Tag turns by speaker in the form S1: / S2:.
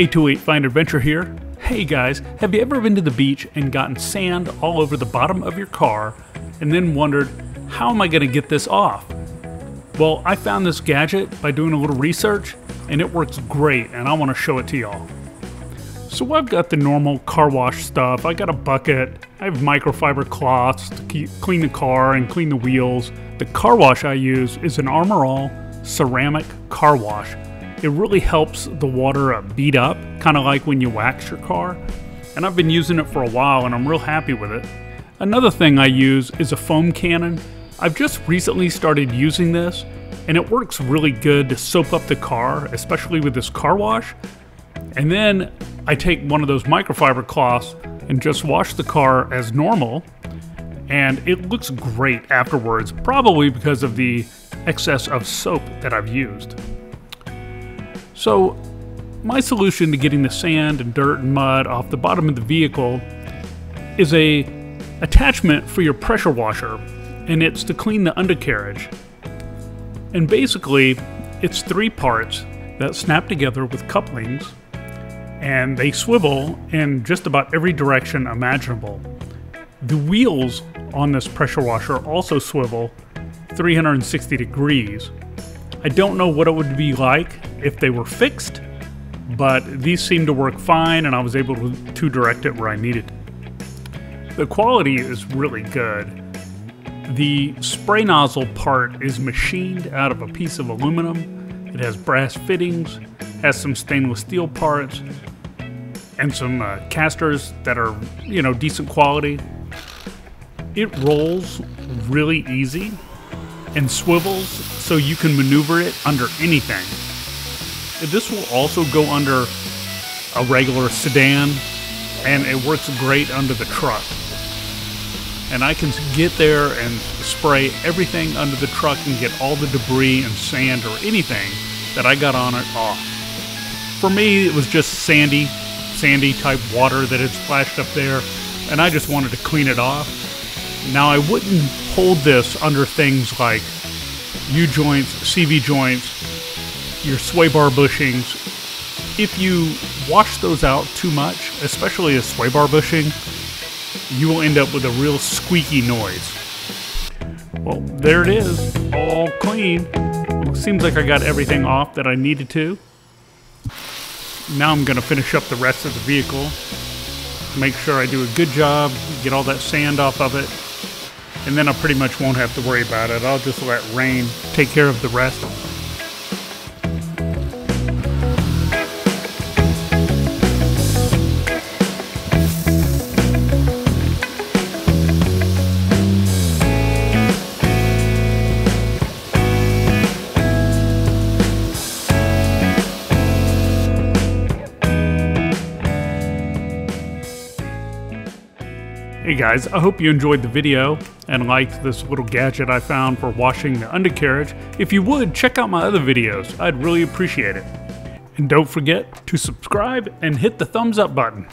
S1: 828 Find Adventure here. Hey guys, have you ever been to the beach and gotten sand all over the bottom of your car and then wondered, how am I going to get this off? Well, I found this gadget by doing a little research and it works great and I want to show it to y'all. So I've got the normal car wash stuff. I got a bucket. I have microfiber cloths to keep, clean the car and clean the wheels. The car wash I use is an Armor All ceramic car wash. It really helps the water uh, bead up, kind of like when you wax your car. And I've been using it for a while and I'm real happy with it. Another thing I use is a foam cannon. I've just recently started using this and it works really good to soap up the car, especially with this car wash. And then I take one of those microfiber cloths and just wash the car as normal. And it looks great afterwards, probably because of the excess of soap that I've used. So, my solution to getting the sand and dirt and mud off the bottom of the vehicle is a attachment for your pressure washer, and it's to clean the undercarriage. And basically, it's three parts that snap together with couplings and they swivel in just about every direction imaginable. The wheels on this pressure washer also swivel 360 degrees. I don't know what it would be like if they were fixed, but these seem to work fine and I was able to, to direct it where I needed. The quality is really good. The spray nozzle part is machined out of a piece of aluminum. It has brass fittings, has some stainless steel parts, and some uh, casters that are, you know, decent quality. It rolls really easy and swivels so you can maneuver it under anything. This will also go under a regular sedan and it works great under the truck. And I can get there and spray everything under the truck and get all the debris and sand or anything that I got on it off. For me, it was just sandy, sandy type water that had splashed up there, and I just wanted to clean it off. Now, I wouldn't hold this under things like U joints, CV joints, your sway bar bushings. If you wash those out too much, especially a sway bar bushing, you will end up with a real squeaky noise. Well, there it is, all clean. seems like I got everything off that I needed to. Now I'm going to finish up the rest of the vehicle. Make sure I do a good job, get all that sand off of it, and then I pretty much won't have to worry about it. I'll just let rain take care of the rest. Hey guys, I hope you enjoyed the video and liked this little gadget I found for washing the undercarriage. If you would, check out my other videos. I'd really appreciate it. And don't forget to subscribe and hit the thumbs up button.